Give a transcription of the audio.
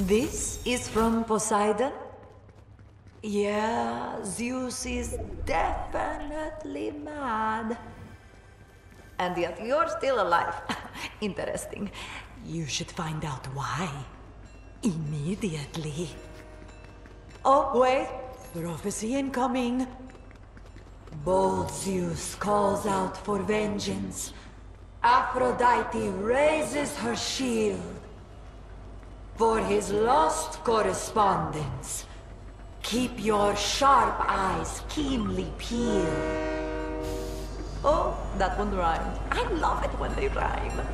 This is from Poseidon? Yeah, Zeus is definitely mad. And yet you're still alive. Interesting. You should find out why. Immediately. Oh, wait. Prophecy incoming. Bold Zeus calls out for vengeance. Aphrodite raises her shield. For his lost correspondence. Keep your sharp eyes keenly peeled. Oh, that one rhymed. I love it when they rhyme.